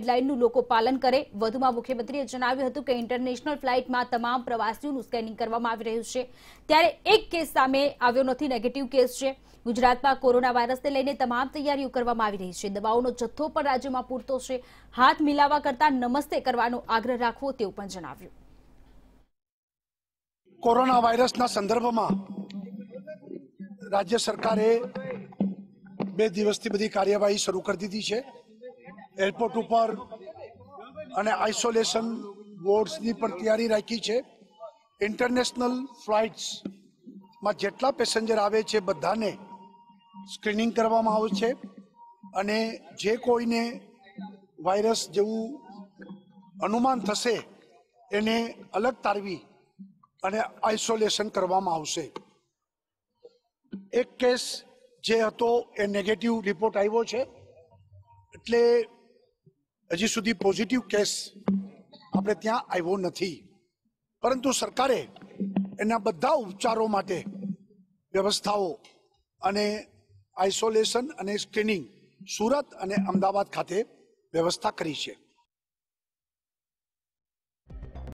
ગાઈડલાઈનનું લોકો પાલન કરે. વધુમાં મુખ્યમંત્રીએ જણાવ્યું હતું કે ઇન્ટરનેશનલ ફ્લાઇટમાં તમામ પ્રવાસીઓનું સ્કેનિંગ કરવામાં આવી રહ્યું છે. ત્યારે એક કેસ સામે આવ્યો નથી, નેગેટિવ કેસ છે. ગુજરાતમાં કોરોના વાયરસને લઈને તમામ તૈયારીઓ કરવામાં આવી રહી છે. દવાઓનો જથ્થો પણ રાજ્યમાં પૂરતો છે. હાથ મિલાવા કરતા નમસ્તે કરવાનો આગ્રહ રાખવો તેવું પણ જણાવ્યું. કોરોના વાયરસના સંદર્ભમાં રાજ્ય સરકારે બે દિવસથી બધી કાર્યવાહી શરૂ કરી દીધી છે. એરપોર્ટ ઉપર અને આઇસોલેશન વોર્ડ્સની પણ તૈયારી રાખી છે. ઇન્ટરનેશનલ ફ્લાઇટ્સમાં જેટલા પેસેન્જર આવે છે બધાને સ્ક્રીનિંગ કરવામાં આવે છે અને જે કોઈને વાયરસ જેવું અનુમાન થશે એને અલગ તારવી અને આઇસોલેશન કરવામાં આવશે. એક કેસ જે હતો એ નેગેટિવ રિપોર્ટ આવ્યો છે. એટલે હજી સુધી પોઝિટિવ કેસ આપણે ત્યાં આવ્યો નથી. પરંતુ સરકારે એના બધા ઉપચારો માટે વ્યવસ્થાઓ અને આઇસોલેશન અને સ્ક્રીનિંગ સુરત અને અમદાવાદ ખાતે વ્યવસ્થા કરી છે.